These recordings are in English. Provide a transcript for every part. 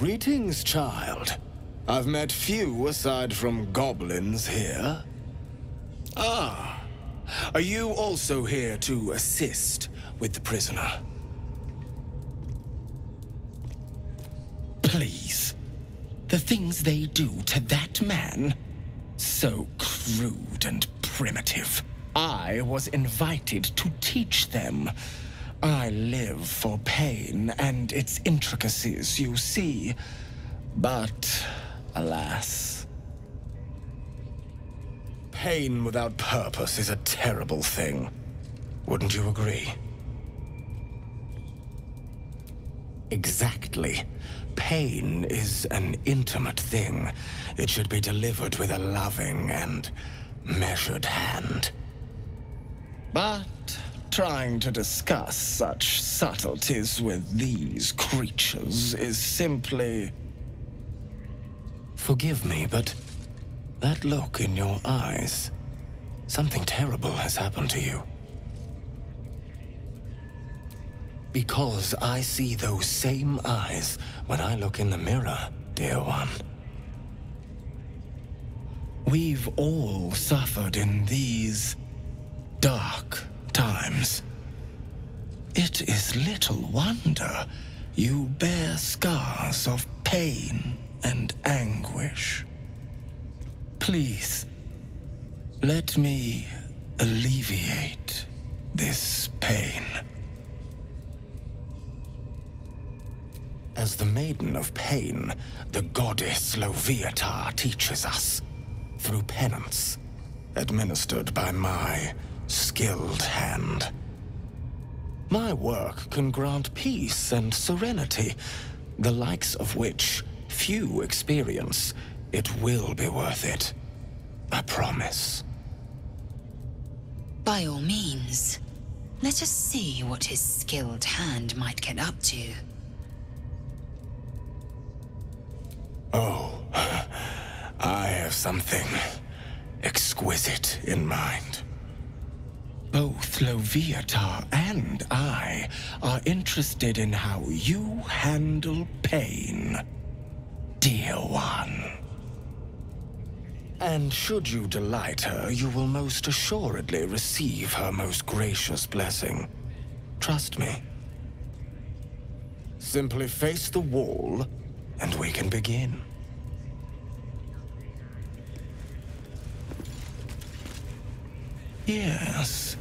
Greetings, child. I've met few aside from goblins here. Ah, are you also here to assist with the prisoner? Please. The things they do to that man? So crude and primitive. I was invited to teach them. I live for pain and its intricacies, you see. But, alas. Pain without purpose is a terrible thing. Wouldn't you agree? Exactly. Pain is an intimate thing. It should be delivered with a loving and measured hand. But trying to discuss such subtleties with these creatures is simply... Forgive me, but that look in your eyes... Something terrible has happened to you. Because I see those same eyes when I look in the mirror, dear one. We've all suffered in these dark times. It is little wonder you bear scars of pain and anguish. Please, let me alleviate this pain. As the Maiden of Pain, the goddess Loviatar teaches us, through penance, administered by my skilled hand. My work can grant peace and serenity, the likes of which few experience. It will be worth it. I promise. By all means. Let us see what his skilled hand might get up to. Oh, I have something exquisite in mind. Both Loviatar and I are interested in how you handle pain, dear one. And should you delight her, you will most assuredly receive her most gracious blessing. Trust me. Simply face the wall, and we can begin. Yes,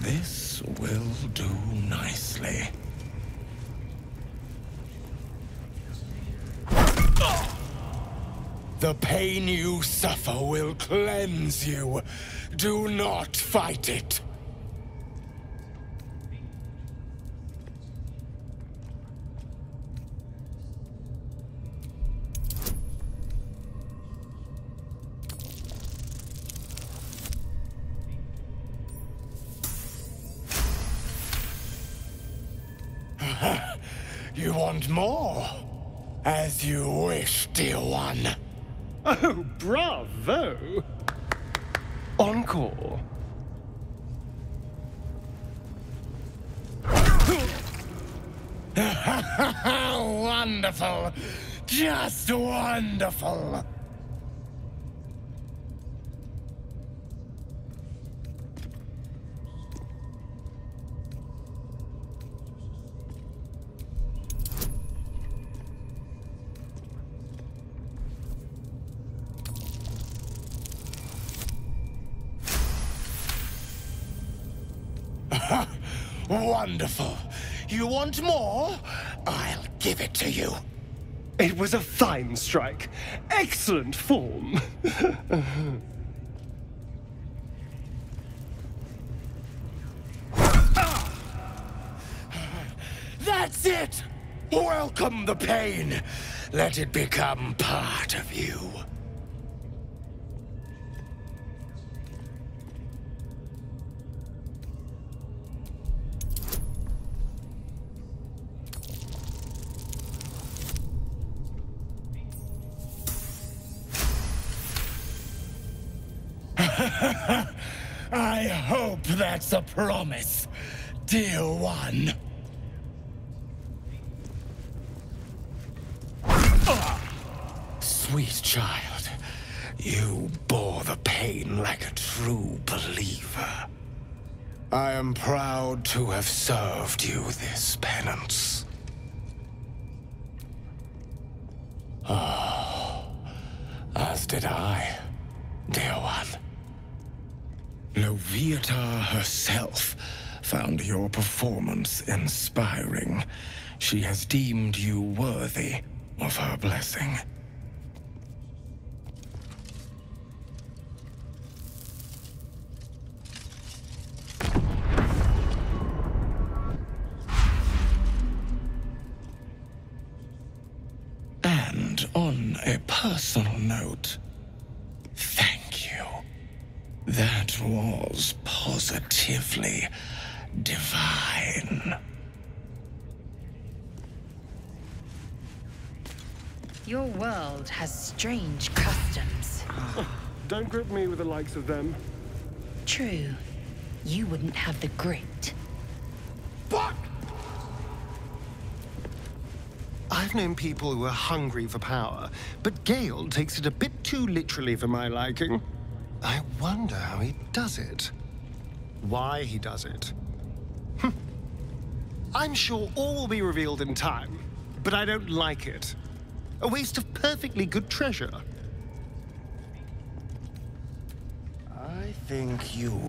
this will do nicely. The pain you suffer will cleanse you. Do not fight it. You want more? As you wish, dear one. Oh, bravo! Encore. wonderful! Just wonderful! Wonderful. You want more? I'll give it to you. It was a fine strike. Excellent form. That's it! Welcome the pain. Let it become part of you. I hope that's a promise, dear one. sweet child. You bore the pain like a true believer. I am proud to have served you this penance. Oh, as did I, dear Loviatar herself found your performance inspiring. She has deemed you worthy of her blessing. And on a personal note. That was positively divine. Your world has strange customs. Don't grip me with the likes of them. True. You wouldn't have the grit. What? I've known people who are hungry for power, but Gale takes it a bit too literally for my liking. I wonder how he does it. Why he does it. Hm. I'm sure all will be revealed in time, but I don't like it. A waste of perfectly good treasure. I think you